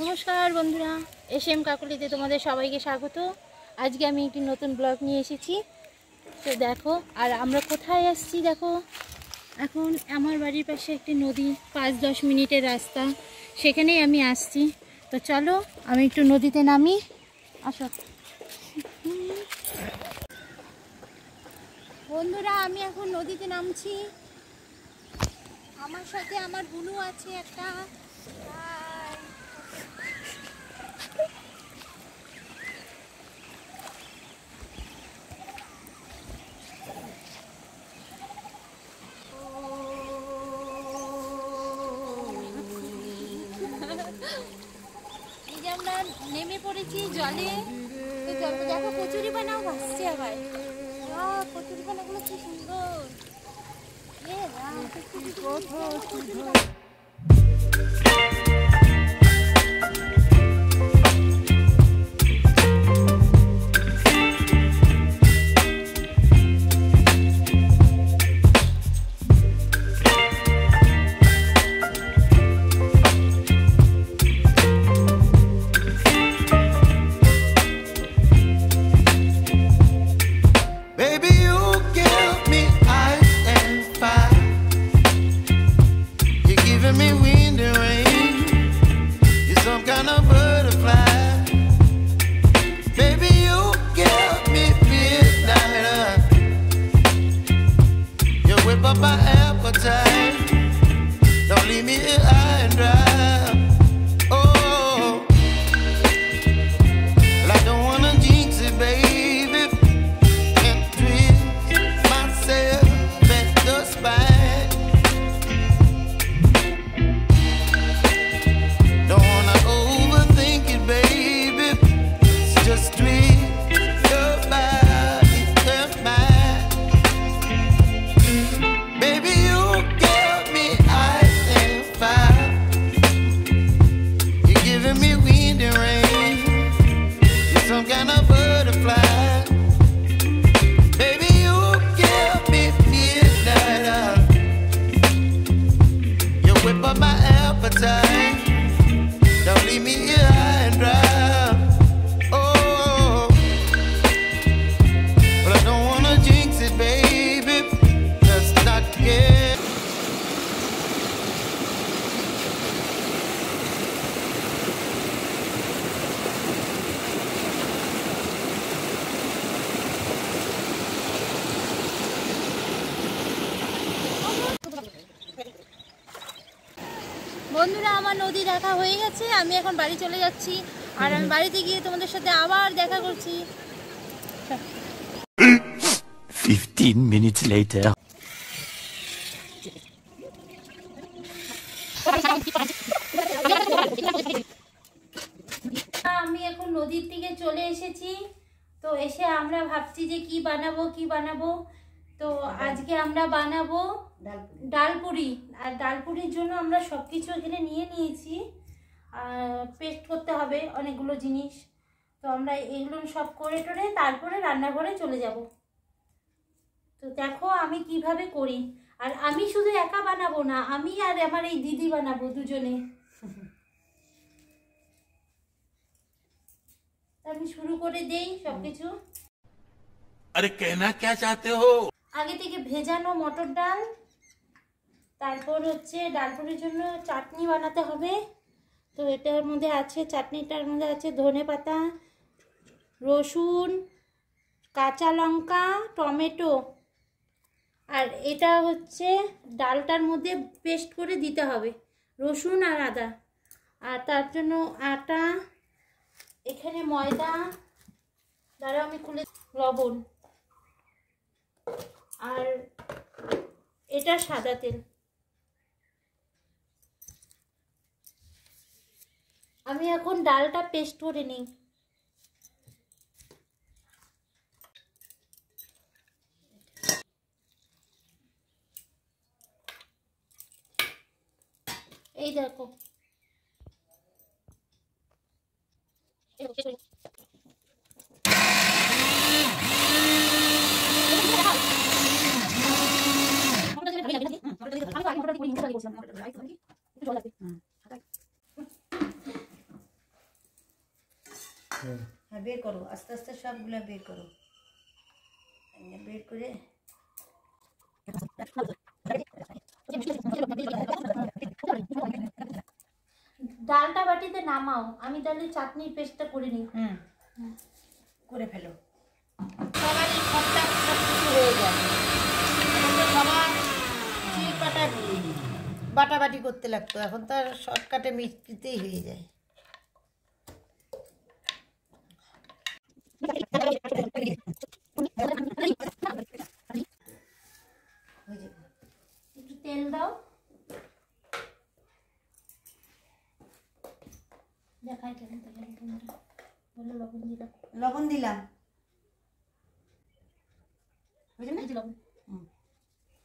নমস্কার বন্ধুরা S M কাকুলিতে তোমাদের সবাইকে স্বাগত। আজকে আমি একটি নতুন ব্লগ নিয়ে এসেছি। তো দেখো, আর আমরা কোথায় আসছি দেখো? এখন আমার বাড়ির পাশে একটি নদী, পাঁচ দশ মিনিটের রাস্তা, সেখানেই আমি আসছি। তো চলো, আমি একটু নদীতে নামি, আসো। বন্ধুরা, আমি এখন নদীতে নামছি। আমার সাথে আমার বুনু আছে একটা। নেমে পড়েছি জলে। দেখো কচুরি পানাও ভাসছে আবার। কচুরি পানাগুলো কি সুন্দর। এ রাম, আমার নদী দেখা হয়ে গেছে আমি এখন বাড়ি চলে যাচ্ছি। আর আমি বাড়িতে গিয়ে তোমাদের সাথে আবার দেখা করছি। 15 minutes later. আমি এখন নদীর দিকে চলে এসেছি। তো এসে আমরা ভাবছি যে কি বানাবো কি বানাবো? তো আজকে আমরা বানাবো ডালপুরি। আর ডালপুরির জন্য আমরা সব কিছু এখানে নিয়ে নিয়েছি। আর পেস্ট করতে হবে অনেকগুলো জিনিস। তো আমরা এগুলো সব করে টোরে তারপরে রান্নাঘরে চলে যাব। তো দেখো আমি কীভাবে করি। আর আমি শুধু একা বানাবো না আমি আর আমার এই দিদি বানাবো দুজনে। আমি শুরু করে দেই সবকিছু। আরে কেনা কে চাতে হো? আগে থেকে ভেজানো মটর ডাল, তারপর হচ্ছে ডালপুরির জন্য চাটনি বানাতে হবে। তো এটার মধ্যে আছে, চাটনিটার মধ্যে আছে ধনে পাতা, রসুন, কাঁচা লঙ্কা, টমেটো। আর এটা হচ্ছে ডালটার মধ্যে পেস্ট করে দিতে হবে, রসুন আর আদা। আর তার জন্য আটা, এখানে ময়দা দ্বারা আমি খুলে লবণ। আর এটা সাদা তেল। আমি এখন ডালটা পেস্ট করে নিই। এই দেখো। হ্যাঁ বের করো। আস্তে আস্তে সবগুলো বের করো। বের করে ডালটা বাটিতে নামাও। আমি তাহলে চাটনির পেস্টটা করে নিই। হুম। করে ফেলো। সবারই সব কিছু হয়ে যায়। বাটাবাটি করতে লাগতো। এখন তো আর শর্টকাটে মিষ্টিতেই হয়ে যায়। একটু তেল দাও। দেখাই কেমন লবণ দিলাম লবণ দিলাম। হয়ে যাবে না? লবণ।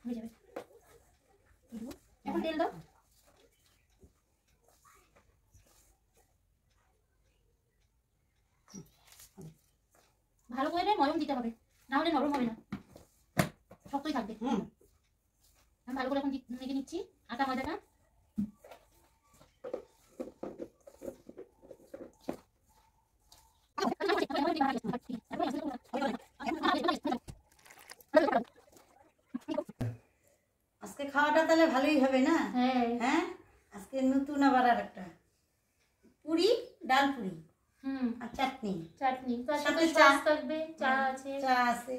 হয়ে যাবে। এখন তেল দাও ভালো করে ময়ম দিতে হবে না হলে নরম হবে না শক্তই থাকবে হুম আমি ভালো করে এখন মেখে নিচ্ছি আটা ময়দাটা খাওয়াটা তাহলে ভালোই হবে না? হ্যাঁ। হ্যাঁ? আজকে নতুন আবার আর একটা পুরি ডাল পুরি আর চাটনি। চাটনি। সাথে চা। থাকবে চা আছে। চা আছে।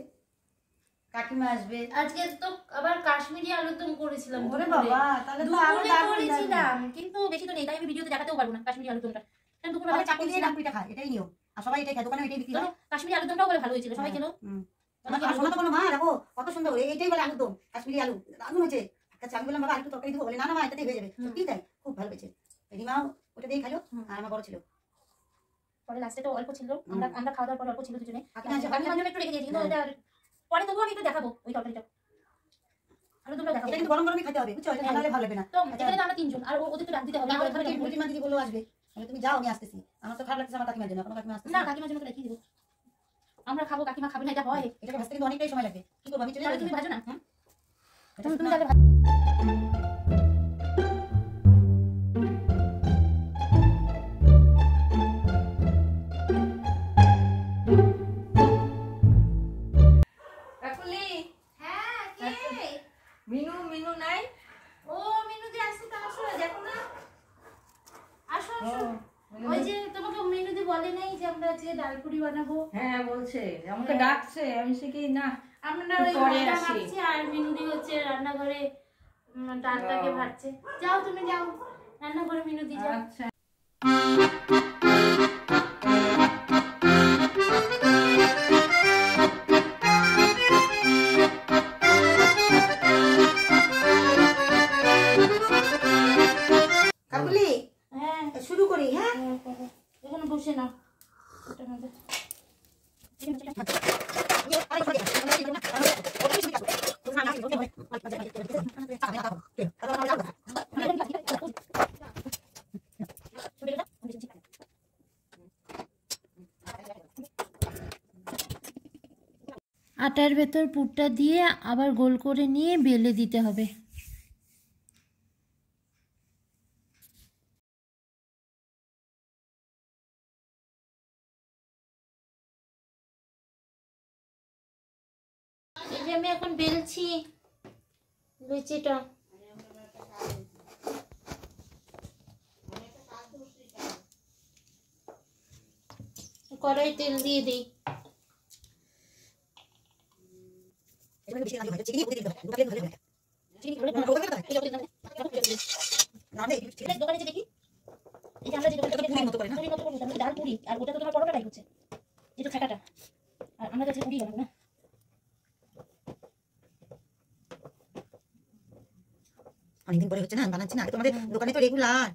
কাকিমা আসবে। আজকে তো আবার কাশ্মীরি আলুর দম করেছিলাম ওরে বাবা তাহলে তো আরও করেছিলাম কিন্তু বেশি তো নেই তাই আমি ভিডিওতে দেখাতেও পারব না কাশ্মীরি আলুর দমটা। কারণ দুপুরে দিয়ে পুরিটা খায় এটাই নিও। আর সবাই এটাই খায় দোকানে এটাই বিক্রি হয়। কাশ্মীরি আলুর দমটাও বলে ভালো হয়েছিল সবাই খেলো। হুম। অনেকে তো বলো, মা দেখো কত সুন্দর এইটাই বলে আলুর দম কাশ্মীরি আলু দারুণ হয়েছে। আচ্ছা আমি বললাম বাবা একটু তরকারি দেবো বলে না না মা এটাতেই হয়ে যাবে। সত্যি তাই খুব ভালো হয়েছে। রিমাও ওটা দিয়ে আর আমার বড় ছিল। পরে লাস্টে তো অল্প ছিল আমরা আমরা খাওয়া দাওয়ার পর অল্প ছিল দুজনে। আমি একটু রেখে দিয়েছি কিন্তু হ্যাঁ। ওটা পরে তবুও আমি একটু দেখাবো ওই তরকারিটা। আলুর দমটা দেখাবো। কিন্তু গরম গরমই খেতে হবে বুঝছ? এটা ভালো না। তো এখানে তো আমরা তিনজন আর ওদের তো ডাক দিতে হবে। না, না ওরা মা দিদি বললেও আসবে। তাহলে তুমি যাও আমি আসতেছি। আমার তো খারাপ লাগছে আমার কাকিমার জন্য কাকিমা আসতেছে না না। কাকিমার জন্য তো রেখে দেবো। আমরা খাব কাকিমা খাবে না এটা হয়। ভাজতে কিন্তু অনেকটাই সময় লাগবে কি করব আমি চলে যাব তুমি ভাজো না? তুমি তাহলে হ্যাঁ মিনু মিনু নাই? ও মিনুদি আসো তো আসো দেখো না। আসো আসো। ওই যে তোমাকে মিনুদি বলে নাই যে আমরা আজকে ডালপুরি বানাবো? হ্যাঁ বলছে। আমাকে ডাকছে আমি সে কি না আমরা ওই আর মিনুদি হচ্ছে রান্নাঘরে ডালটাকে ভাজছে। যাও তুমি যাও রান্নাঘরে মিনুদি যাও। আচ্ছা। আটার ভেতর পুরটা দিয়ে আবার গোল করে নিয়ে বেলে দিতে হবে। আমি এখন বেলছি লুচিটা। কড়াই তেল দিয়ে দিই। না অনেকদিন পরে হচ্ছে না, বানাচ্ছি না। তোমাদের দোকানে তো রেগুলার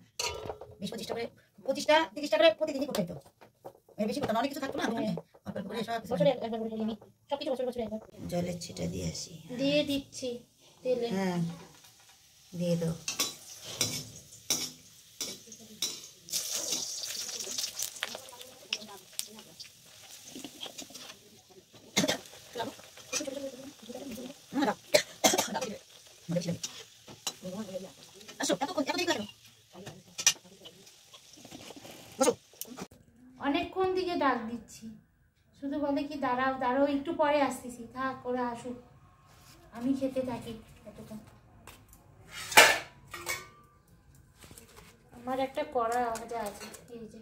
বিশ পঁচিশটা করে, পঁচিশটা তিরিশটা করে প্রতিদিনই করতে হতো। বেশি করতাম অনেক কিছু থাকতো না বছর বছর একবার জলের ছিটা দিয়ে আসি। দিয়ে দিচ্ছি তেলে। হ্যাঁ দিয়ে দাও না, দাও। দাও, দিয়ে দাও। বেশি লাগে। আসো, এত এত দেরি কেন? বসো। অনেকক্ষণ থেকে ডাক দিচ্ছি শুধু বলে কি দাঁড়াও দাঁড়াও, একটু পরে আসতেছি। থাক করে আসুক। আমি খেতে থাকি এতক্ষণ। আমার একটা কড়া আছে, এই যে।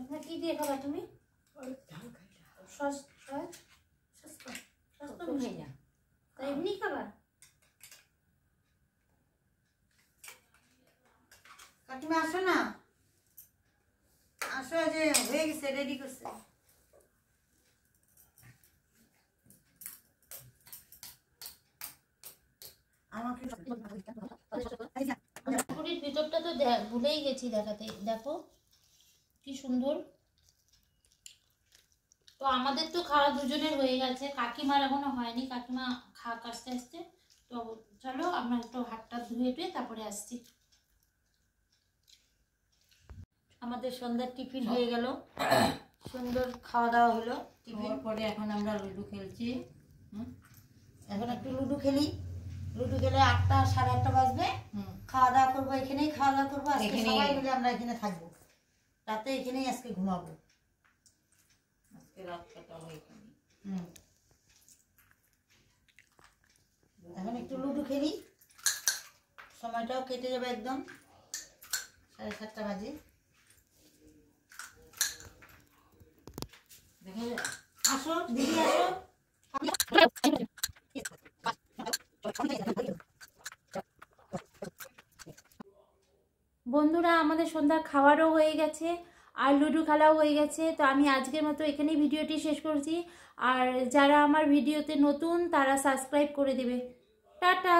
কাকিমা কি দিয়ে খাবা তুমি? সস সস সস সস তো খাই না? তা এমনি খাবা? কাকিমা আসো না। আসো যে হয়ে গেছে রেডি করছে। আমাকে ভিতরটা তো দে- ভুলেই গেছি দেখাতে। দেখো। কি সুন্দর। তো আমাদের তো খাওয়া দুজনের হয়ে গেছে। কাকিমার এখনও হয়নি। কাকিমা খাক আস্তে আস্তে। তো চলো আমরা একটু হাতটা ধুয়ে টুয়ে তারপরে আসছি। আমাদের সন্ধ্যার টিফিন হয়ে গেল। সুন্দর খাওয়া দাওয়া হলো। টিফিন পরে এখন আমরা লুডু খেলছি। হুম? এখন একটু লুডু খেলি। লুডু খেলে আটটা সাড়ে আটটা বাজবে। খাওয়া দাওয়া করব এখানেই খাওয়া দাওয়া করব। আজকে সবাই মিলে আমরা এখানে থাকব। রাতে এখানেই আজকে ঘুমাবো। আজকে রাত কাটাবো এখানে হুম। এখন একটু লুডো খেলি। সময়টাও কেটে যাবে একদম। সাড়ে সাতটা বাজে। দেখা আসো দিদি আসো। বন্ধুরা, আমাদের সন্ধ্যার খাওয়ারও হয়ে গেছে, আর লুডো খেলাও হয়ে গেছে, তো আমি আজকের মতো এখানেই ভিডিওটি শেষ করছি। আর যারা আমার ভিডিওতে নতুন, তারা সাবস্ক্রাইব করে দেবে। টাটা!